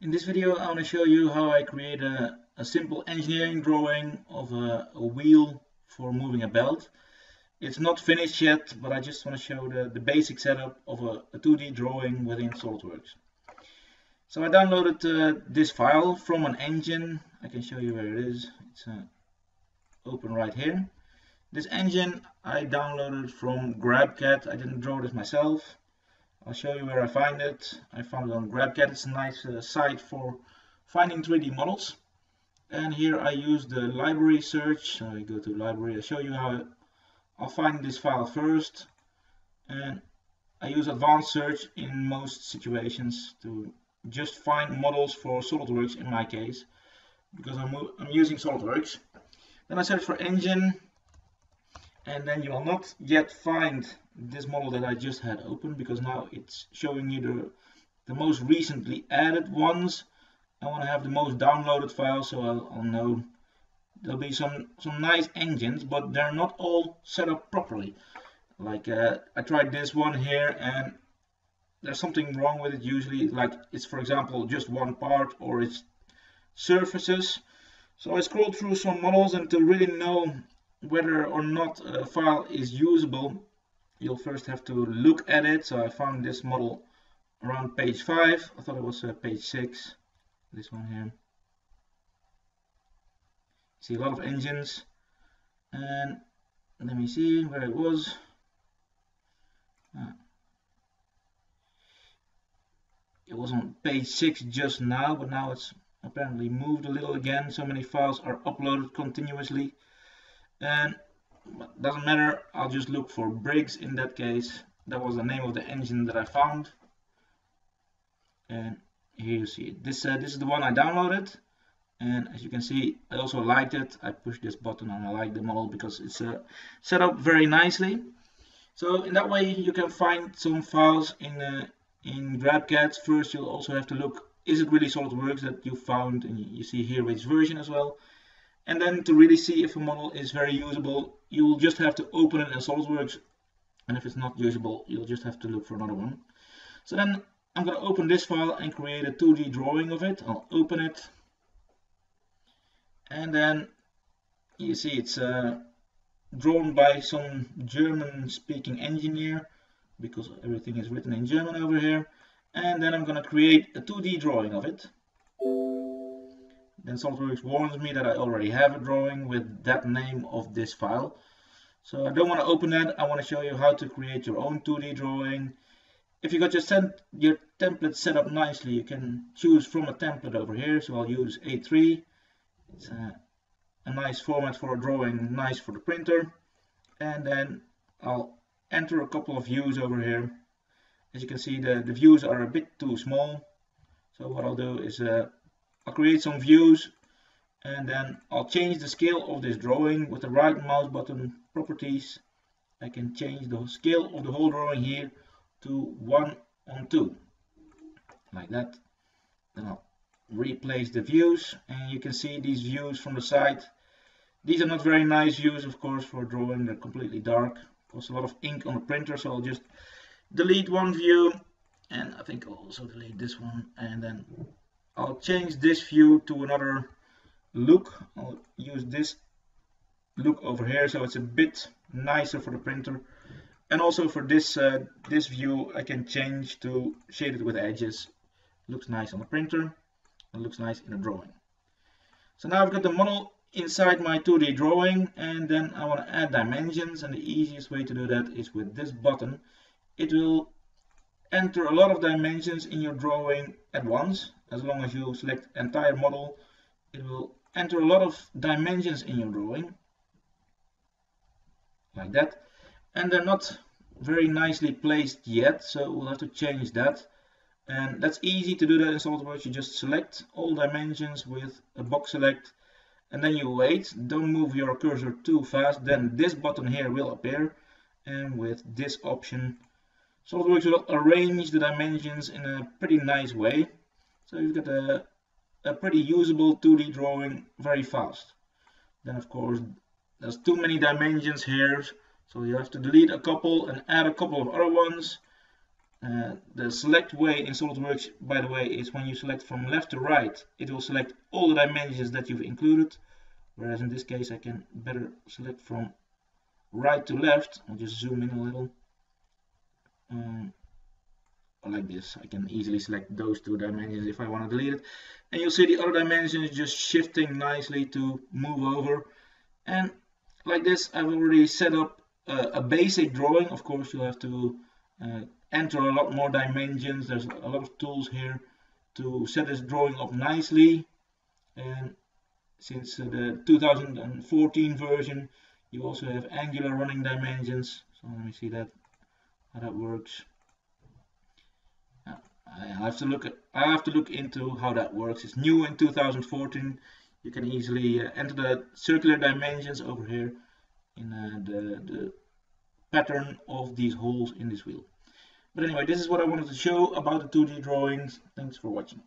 In this video I want to show you how I create a, a simple engineering drawing of a, a, wheel for moving a belt. It's not finished yet, but I just want to show the, the basic setup of a, a 2D drawing within SOLIDWORKS. So I downloaded uh, this file from an engine. I can show you where it is. It's uh, open right here. This engine I downloaded from GrabCAD. I didn't draw this myself. I'll show you where I find it. I found it on GrabCAD. It's a nice uh, site for finding 3D models. And here I use the library search. I go to library. I'll show you how I'll find this file first. And I use advanced search in most situations to just find models for SOLIDWORKS in my case. Because I'm, I'm using SOLIDWORKS. Then I search for engine. And then you will not yet find this model that I just had open because now it's showing you the, the most recently added ones. I want to have the most downloaded files so I'll, I'll know. There'll be some some nice engines but they're not all set up properly. Like uh, I tried this one here and there's something wrong with it usually. Like it's for example just one part or it's surfaces. So I scrolled through some models and to really know whether or not a file is usable you'll first have to look at it. So I found this model around page 5. I thought it was uh, page 6. This one here. See a lot of engines. And let me see where it was. Ah. It was on page 6 just now, but now it's apparently moved a little again. So many files are uploaded continuously. And doesn't matter I'll just look for Briggs in that case. That was the name of the engine that I found. And here you see it. this uh, this is the one I downloaded. And as you can see I also liked it. I pushed this button and I like the model because it's uh, set up very nicely. So in that way you can find some files in uh, in GrabCAD first you'll also have to look is it really SolidWorks that works that you found? And you see here which version as well and then to really see if a model is very usable, you'll just have to open it in SOLIDWORKS. And if it's not usable, you'll just have to look for another one. So then I'm going to open this file and create a 2D drawing of it. I'll open it. And then you see it's uh, drawn by some German speaking engineer because everything is written in German over here. And then I'm going to create a 2D drawing of it. Then SOLIDWORKS warns me that I already have a drawing with that name of this file. So I don't want to open that. I want to show you how to create your own 2D drawing. If you got your, your template set up nicely, you can choose from a template over here. So I'll use A3. It's a, a nice format for a drawing, nice for the printer. And then I'll enter a couple of views over here. As you can see, the, the views are a bit too small. So what I'll do is uh, I'll create some views and then I'll change the scale of this drawing with the right mouse button properties. I can change the scale of the whole drawing here to 1 on 2 like that. Then I'll replace the views and you can see these views from the side. These are not very nice views of course for drawing, they're completely dark. Costs a lot of ink on the printer so I'll just delete one view and I think I'll also delete this one and then I'll change this view to another look. I'll use this look over here so it's a bit nicer for the printer. And also for this uh, this view I can change to shaded with edges. Looks nice on the printer. Looks nice in a drawing. So now I've got the model inside my 2D drawing and then I want to add dimensions and the easiest way to do that is with this button. It will enter a lot of dimensions in your drawing at once. As long as you select entire model, it will enter a lot of dimensions in your drawing. Like that. And they're not very nicely placed yet, so we'll have to change that. And that's easy to do that in SOLIDWORKS. You just select all dimensions with a box select and then you wait. Don't move your cursor too fast. Then this button here will appear. And with this option, SOLIDWORKS will arrange the dimensions in a pretty nice way. So you've got a, a pretty usable 2D drawing very fast. Then of course there's too many dimensions here. So you have to delete a couple and add a couple of other ones. uh, the select way in SolidWorks, by the way, is when you select from left to right, it will select all the dimensions that you've included. Whereas in this case, I can better select from right to left. I'll just zoom in a little. Um, like this. I can easily select those two dimensions if I want to delete it. And you'll see the other dimensions just shifting nicely to move over. And like this, I've already set up a, a basic drawing. Of course, you'll have to uh, enter a lot more dimensions. There's a lot of tools here to set this drawing up nicely. And since uh, the 2014 version, you also have angular running dimensions. So let me see that how that works. I have to look at, I have to look into how that works. It's new in 2014. You can easily uh, enter the circular dimensions over here in uh, the, the pattern of these holes in this wheel. But anyway, this is what I wanted to show about the 2D drawings. Thanks for watching.